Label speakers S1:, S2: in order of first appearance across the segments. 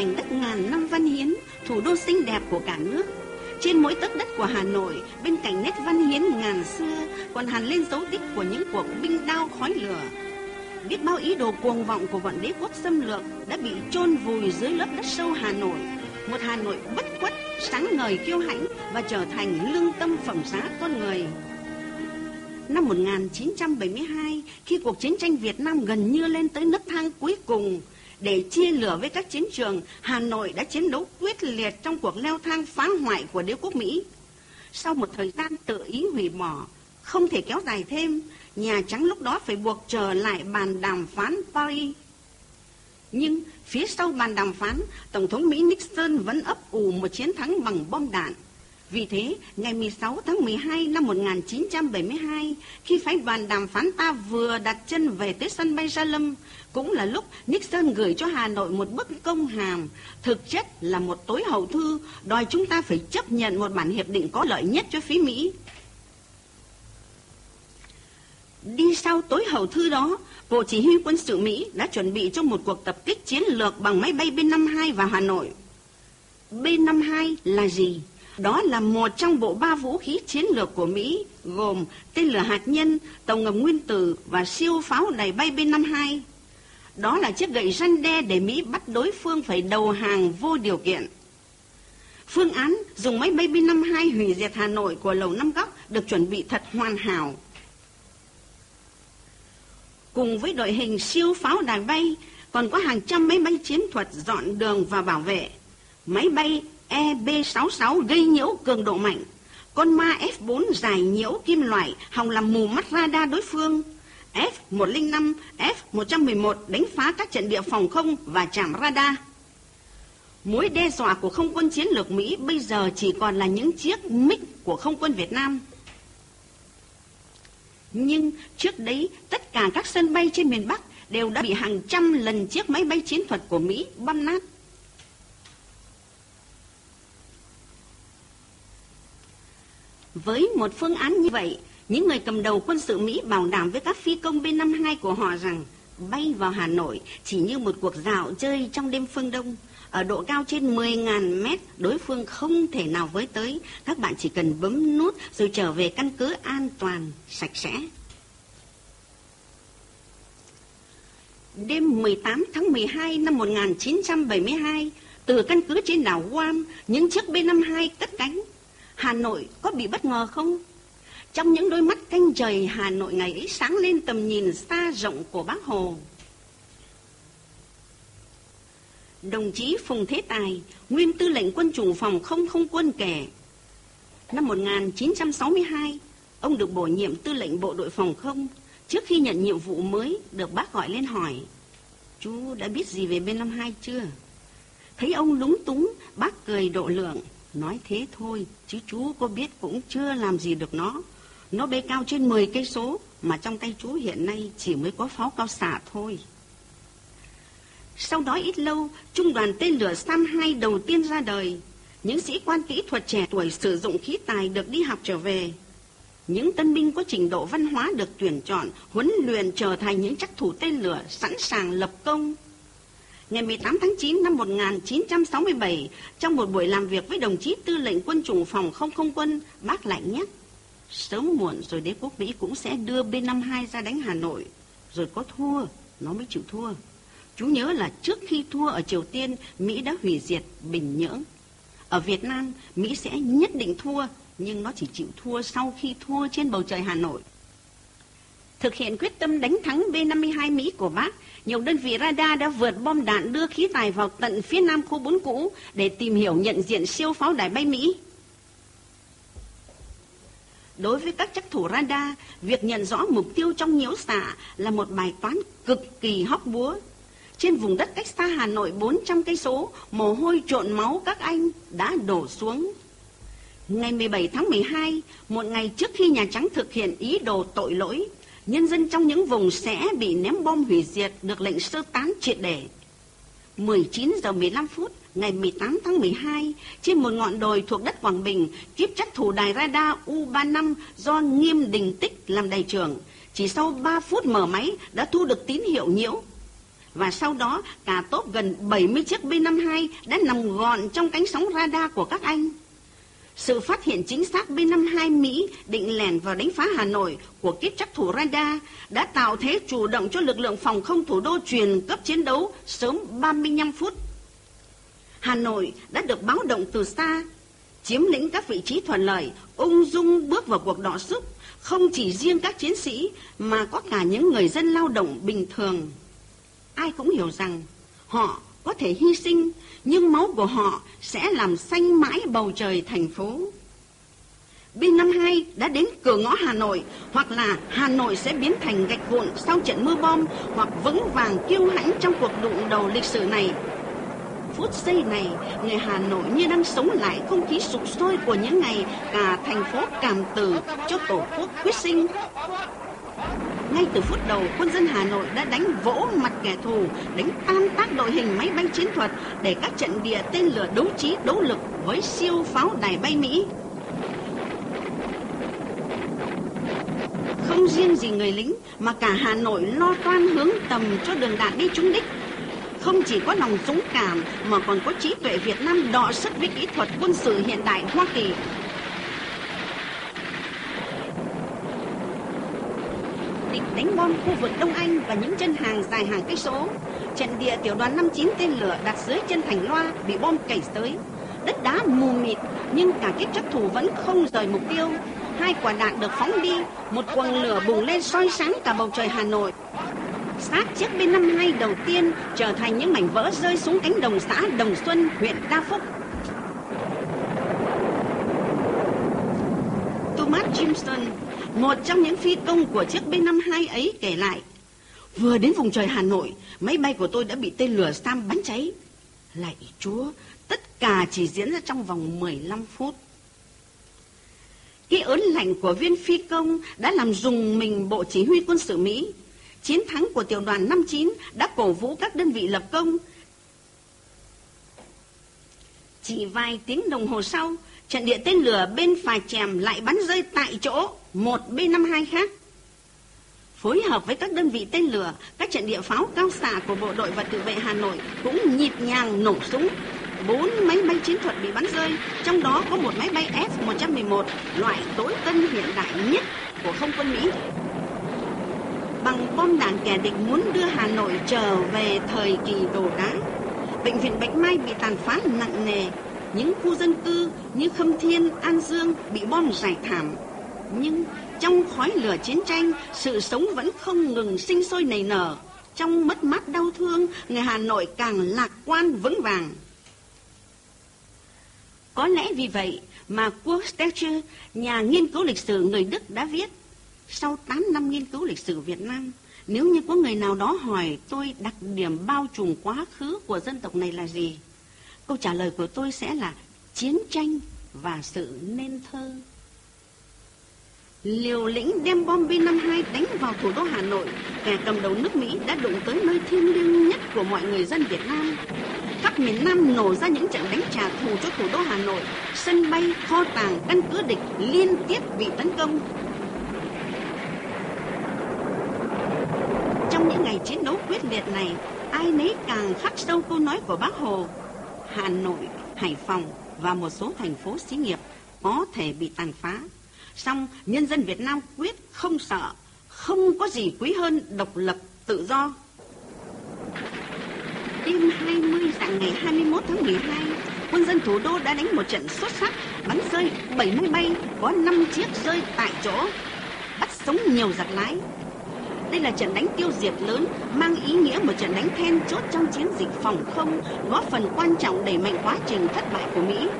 S1: mảnh đất ngàn năm văn hiến, thủ đô xinh đẹp của cả nước. Trên mỗi tấc đất của Hà Nội, bên cạnh nét văn hiến ngàn xưa, còn hàn lên dấu tích của những cuộc binh đao khói lửa. Biết bao ý đồ cuồng vọng của bọn đế quốc xâm lược đã bị chôn vùi dưới lớp đất sâu Hà Nội. Một Hà Nội bất khuất, sáng ngời kiêu hãnh và trở thành lương tâm phẩm giá con người. Năm 1972, khi cuộc chiến tranh Việt Nam gần như lên tới nấc thang cuối cùng, để chia lửa với các chiến trường, Hà Nội đã chiến đấu quyết liệt trong cuộc leo thang phá hoại của đế quốc Mỹ. Sau một thời gian tự ý hủy bỏ, không thể kéo dài thêm, Nhà Trắng lúc đó phải buộc trở lại bàn đàm phán Paris. Nhưng phía sau bàn đàm phán, Tổng thống Mỹ Nixon vẫn ấp ủ một chiến thắng bằng bom đạn. Vì thế, ngày 16 tháng 12 năm 1972, khi phái đoàn đàm phán ta vừa đặt chân về tới sân bay Gia Lâm, cũng là lúc Nixon gửi cho Hà Nội một bức công hàm, thực chất là một tối hậu thư, đòi chúng ta phải chấp nhận một bản hiệp định có lợi nhất cho phía Mỹ. Đi sau tối hậu thư đó, Bộ Chỉ huy quân sự Mỹ đã chuẩn bị cho một cuộc tập kích chiến lược bằng máy bay B-52 vào Hà Nội. B-52 là gì? Đó là một trong bộ ba vũ khí chiến lược của Mỹ, gồm tên lửa hạt nhân, tàu ngầm nguyên tử và siêu pháo đài bay B-52. Đó là chiếc gậy răn đe để Mỹ bắt đối phương phải đầu hàng vô điều kiện. Phương án dùng máy bay B-52 hủy diệt Hà Nội của Lầu Năm Góc được chuẩn bị thật hoàn hảo. Cùng với đội hình siêu pháo đài bay, còn có hàng trăm máy bay chiến thuật dọn đường và bảo vệ. Máy bay EB-66 gây nhiễu cường độ mạnh. Con ma F-4 dài nhiễu kim loại hòng làm mù mắt radar đối phương. F-105, F-111 đánh phá các trận địa phòng không và chạm radar. Mối đe dọa của không quân chiến lược Mỹ bây giờ chỉ còn là những chiếc MiG của không quân Việt Nam. Nhưng trước đấy, tất cả các sân bay trên miền Bắc đều đã bị hàng trăm lần chiếc máy bay chiến thuật của Mỹ băm nát. Với một phương án như vậy, những người cầm đầu quân sự Mỹ bảo đảm với các phi công B-52 của họ rằng bay vào Hà Nội chỉ như một cuộc dạo chơi trong đêm phương Đông. Ở độ cao trên 10.000 mét, đối phương không thể nào với tới. Các bạn chỉ cần bấm nút rồi trở về căn cứ an toàn, sạch sẽ. Đêm 18 tháng 12 năm 1972, từ căn cứ trên đảo Guam, những chiếc B-52 cất cánh. Hà Nội có bị bất ngờ không? Trong những đôi mắt canh trời Hà Nội ngày ấy sáng lên tầm nhìn xa rộng của bác Hồ. Đồng chí Phùng Thế Tài, nguyên tư lệnh quân chủng phòng không không quân kể. Năm 1962, ông được bổ nhiệm tư lệnh bộ đội phòng không. Trước khi nhận nhiệm vụ mới, được bác gọi lên hỏi. Chú đã biết gì về B-52 chưa? Thấy ông lúng túng, bác cười độ lượng. Nói thế thôi, chứ chú có biết cũng chưa làm gì được nó. Nó bay cao trên 10 cây số, mà trong tay chú hiện nay chỉ mới có pháo cao xạ thôi. Sau đó ít lâu, trung đoàn tên lửa SAM-2 đầu tiên ra đời. Những sĩ quan kỹ thuật trẻ tuổi sử dụng khí tài được đi học trở về. Những tân binh có trình độ văn hóa được tuyển chọn, huấn luyện trở thành những chắc thủ tên lửa sẵn sàng lập công. Ngày 18 tháng 9 năm 1967, trong một buổi làm việc với đồng chí tư lệnh quân chủng phòng không không quân, bác lại nhắc, sớm muộn rồi đế quốc Mỹ cũng sẽ đưa B-52 ra đánh Hà Nội, rồi có thua, nó mới chịu thua. Chú nhớ là trước khi thua ở Triều Tiên, Mỹ đã hủy diệt Bình Nhưỡng. Ở Việt Nam, Mỹ sẽ nhất định thua, nhưng nó chỉ chịu thua sau khi thua trên bầu trời Hà Nội. Thực hiện quyết tâm đánh thắng B-52 Mỹ của bác, nhiều đơn vị radar đã vượt bom đạn đưa khí tài vào tận phía nam khu 4 cũ để tìm hiểu nhận diện siêu pháo đài bay Mỹ. Đối với các chắc thủ radar, việc nhận rõ mục tiêu trong nhiễu xạ là một bài toán cực kỳ hóc búa. Trên vùng đất cách xa Hà Nội 400 cây số, mồ hôi trộn máu các anh đã đổ xuống. Ngày 17 tháng 12, một ngày trước khi Nhà Trắng thực hiện ý đồ tội lỗi, nhân dân trong những vùng sẽ bị ném bom hủy diệt được lệnh sơ tán triệt để. 19 giờ 15 phút ngày 18 tháng 12, trên một ngọn đồi thuộc đất Quảng Bình, kiếp chất thủ đài radar U-35 do Nghiêm Đình Tích làm đại trưởng, chỉ sau 3 phút mở máy đã thu được tín hiệu nhiễu. Và sau đó, cả tốp gần 70 chiếc B-52 đã nằm gọn trong cánh sóng radar của các anh. Sự phát hiện chính xác B-52 Mỹ định lẻn vào đánh phá Hà Nội của kiếp chắc thủ radar đã tạo thế chủ động cho lực lượng phòng không thủ đô truyền cấp chiến đấu sớm 35 phút. Hà Nội đã được báo động từ xa, chiếm lĩnh các vị trí thuận lợi, ung dung bước vào cuộc đọ sức, không chỉ riêng các chiến sĩ mà có cả những người dân lao động bình thường. Ai cũng hiểu rằng họ có thể hy sinh, nhưng máu của họ sẽ làm xanh mãi bầu trời thành phố. B-52 đã đến cửa ngõ Hà Nội, hoặc là Hà Nội sẽ biến thành gạch vụn sau trận mưa bom, hoặc vững vàng kiêu hãnh trong cuộc đụng đầu lịch sử này. Phút giây này, người Hà Nội như đang sống lại không khí sục sôi của những ngày cả thành phố cảm tử cho Tổ quốc quyết sinh. Ngay từ phút đầu, quân dân Hà Nội đã đánh vỗ mặt kẻ thù, đánh tan tác đội hình máy bay chiến thuật để các trận địa tên lửa đấu trí đấu lực với siêu pháo đài bay Mỹ. Không riêng gì người lính mà cả Hà Nội lo toan hướng tầm cho đường đạn đi trúng đích. Không chỉ có lòng dũng cảm mà còn có trí tuệ Việt Nam đọ sức với kỹ thuật quân sự hiện đại Hoa Kỳ đánh bom khu vực Đông Anh và những chân hàng dài hàng cây số. Trận địa tiểu đoàn 59 tên lửa đặt dưới chân thành loa bị bom cày tới. Đất đá mù mịt nhưng cả kiếp chắc thủ vẫn không rời mục tiêu. Hai quả đạn được phóng đi, một quần lửa bùng lên soi sáng cả bầu trời Hà Nội. Xác chiếc B-52 đầu tiên trở thành những mảnh vỡ rơi xuống cánh đồng xã Đồng Xuân, huyện Đa Phúc. Thomas Jimson một trong những phi công của chiếc B-52 ấy kể lại, vừa đến vùng trời Hà Nội, máy bay của tôi đã bị tên lửa Sam bắn cháy. Lạy Chúa, tất cả chỉ diễn ra trong vòng 15 phút. Cái ớn lạnh của viên phi công đã làm dùng mình Bộ Chỉ huy quân sự Mỹ. Chiến thắng của tiểu đoàn 59 đã cổ vũ các đơn vị lập công. Chỉ vài tiếng đồng hồ sau, trận địa tên lửa bên phà chèm lại bắn rơi tại chỗ một B-52 khác. Phối hợp với các đơn vị tên lửa, các trận địa pháo cao xạ của bộ đội và tự vệ Hà Nội cũng nhịp nhàng nổ súng. Bốn máy bay chiến thuật bị bắn rơi, trong đó có một máy bay F-111, loại tối tân hiện đại nhất của không quân Mỹ. Bằng bom đạn kẻ địch muốn đưa Hà Nội trở về thời kỳ đồ đá. Bệnh viện Bạch Mai bị tàn phá nặng nề, những khu dân cư như Khâm Thiên, An Dương bị bom rải thảm, nhưng trong khói lửa chiến tranh, sự sống vẫn không ngừng sinh sôi nảy nở. Trong mất mát đau thương, người Hà Nội càng lạc quan vững vàng. Có lẽ vì vậy mà Kurt Stelcher, nhà nghiên cứu lịch sử người Đức đã viết, sau 8 năm nghiên cứu lịch sử Việt Nam, nếu như có người nào đó hỏi tôi đặc điểm bao trùm quá khứ của dân tộc này là gì? Câu trả lời của tôi sẽ là chiến tranh và sự nên thơ liều lĩnh đem bom B-52 đánh vào thủ đô Hà Nội, kẻ cầm đầu nước Mỹ đã đụng tới nơi thiêng liêng nhất của mọi người dân Việt Nam. Khắp miền Nam nổ ra những trận đánh trả thù cho thủ đô Hà Nội, sân bay, kho tàng, căn cứ địch liên tiếp bị tấn công. Trong những ngày chiến đấu quyết liệt này, ai nấy càng khắc sâu câu nói của bác Hồ. Hà Nội, Hải Phòng và một số thành phố xí nghiệp có thể bị tàn phá Song nhân dân Việt Nam quyết không sợ, không có gì quý hơn độc lập tự do. Đêm 20 dạng ngày 21 tháng 12, quân dân thủ đô đã đánh một trận xuất sắc, bắn rơi 70 máy bay, có 5 chiếc rơi tại chỗ, bắt sống nhiều giặc lái. Đây là trận đánh tiêu diệt lớn, mang ý nghĩa một trận đánh then chốt trong chiến dịch phòng không, góp phần quan trọng đẩy mạnh quá trình thất bại của Mỹ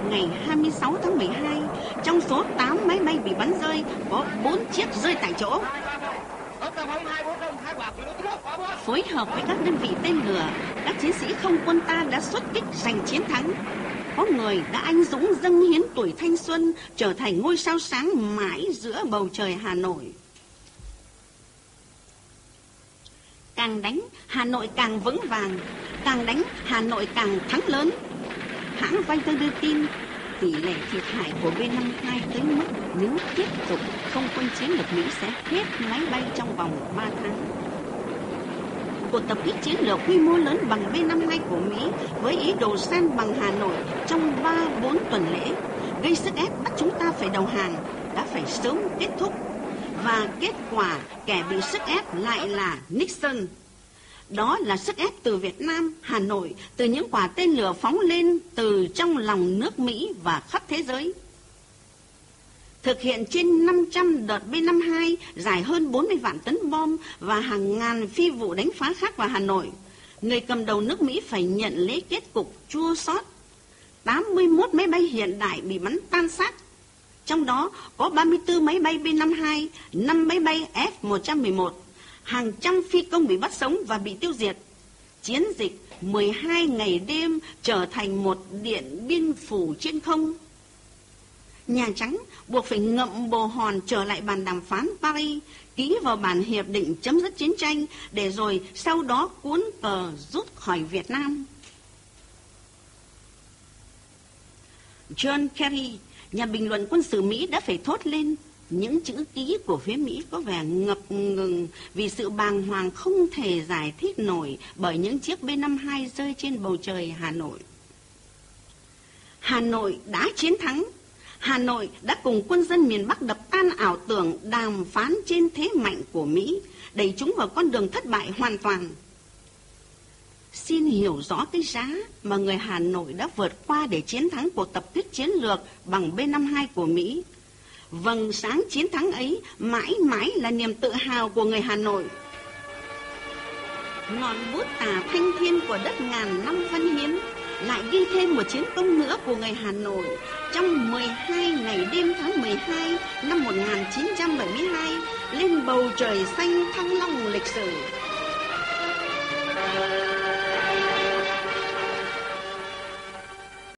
S1: ngày 26 tháng 12, trong số 8 máy bay bị bắn rơi, có 4 chiếc rơi tại chỗ. Phối hợp với các đơn vị tên lửa, các chiến sĩ không quân ta đã xuất kích giành chiến thắng. Có người đã anh dũng dâng hiến tuổi thanh xuân, trở thành ngôi sao sáng mãi giữa bầu trời Hà Nội. Càng đánh, Hà Nội càng vững vàng, càng đánh, Hà Nội càng thắng lớn hãng Reuters đưa tin tỷ lệ thiệt hại của B-52 tới mức nếu tiếp tục không quân chiến lược Mỹ sẽ hết máy bay trong vòng 3 tháng. cuộc tập kích chiến lược quy mô lớn bằng B-52 của Mỹ với ý đồ san bằng Hà Nội trong 3-4 tuần lễ, gây sức ép bắt chúng ta phải đầu hàng, đã phải sớm kết thúc. Và kết quả kẻ bị sức ép lại là Nixon. Đó là sức ép từ Việt Nam, Hà Nội, từ những quả tên lửa phóng lên từ trong lòng nước Mỹ và khắp thế giới thực hiện trên 500 đợt B-52 dài hơn 40 vạn tấn bom và hàng ngàn phi vụ đánh phá khác vào Hà Nội. Người cầm đầu nước Mỹ phải nhận lấy kết cục chua xót. 81 máy bay hiện đại bị bắn tan xác. Trong đó có 34 máy bay B-52, 5 máy bay F-111. Hàng trăm phi công bị bắt sống và bị tiêu diệt. Chiến dịch 12 ngày đêm trở thành một điện biên phủ trên không. Nhà Trắng buộc phải ngậm bồ hòn trở lại bàn đàm phán Paris, ký vào bản hiệp định chấm dứt chiến tranh để rồi sau đó cuốn cờ rút khỏi Việt Nam. John Kerry, nhà bình luận quân sự Mỹ đã phải thốt lên những chữ ký của phía Mỹ có vẻ ngập ngừng vì sự bàng hoàng không thể giải thích nổi bởi những chiếc B-52 rơi trên bầu trời Hà Nội. Hà Nội đã chiến thắng Hà Nội đã cùng quân dân miền Bắc đập tan ảo tưởng đàm phán trên thế mạnh của Mỹ, đẩy chúng vào con đường thất bại hoàn toàn. Xin hiểu rõ cái giá mà người Hà Nội đã vượt qua để chiến thắng cuộc tập kích chiến lược bằng B-52 của Mỹ. Vầng sáng chiến thắng ấy mãi mãi là niềm tự hào của người Hà Nội. Ngọn bút tả thanh thiên của đất ngàn năm văn hiến lại ghi thêm một chiến công nữa của người Hà Nội trong 12 ngày đêm tháng 12 năm 1972 lên bầu trời xanh thăng long lịch sử.